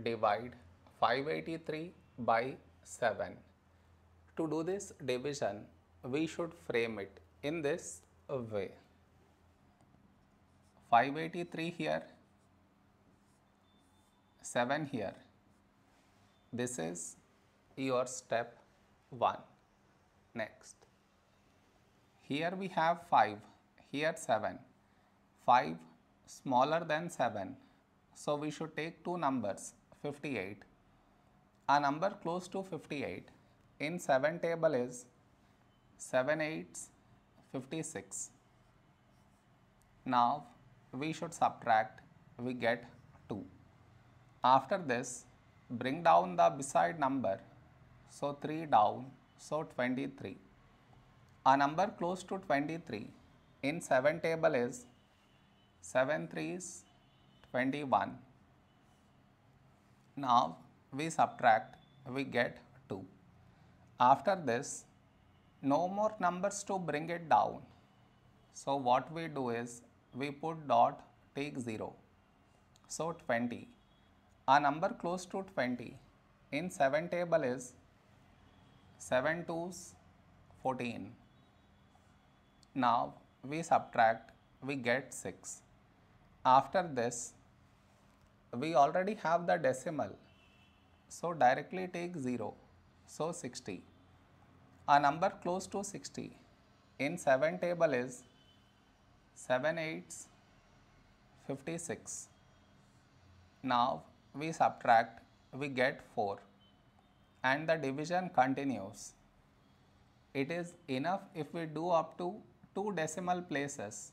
divide 583 by 7. To do this division, we should frame it in this way. 583 here, 7 here. This is your step 1. Next, here we have 5, here 7. 5 smaller than 7, so we should take two numbers 58. A number close to 58 in 7 table is 7 8s 56. Now we should subtract, we get 2. After this, bring down the beside number, so 3 down, so 23. A number close to 23 in 7 table is 7 3s 21. Now we subtract, we get 2. After this, no more numbers to bring it down. So what we do is we put dot take 0. So 20. A number close to 20 in 7 table is 7 2s 14. Now we subtract, we get 6. After this, we already have the decimal, so directly take 0, so 60. A number close to 60 in 7 table is 7 8s 56. Now we subtract, we get 4 and the division continues. It is enough if we do up to 2 decimal places